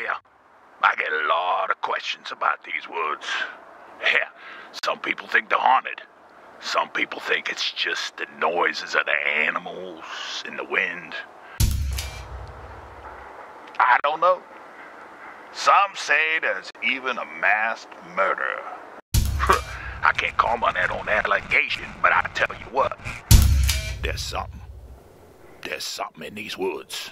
Yeah, I get a lot of questions about these woods. Yeah, some people think they're haunted. Some people think it's just the noises of the animals in the wind. I don't know. Some say there's even a masked murder. I can't comment on that allegation, but I tell you what, there's something. There's something in these woods.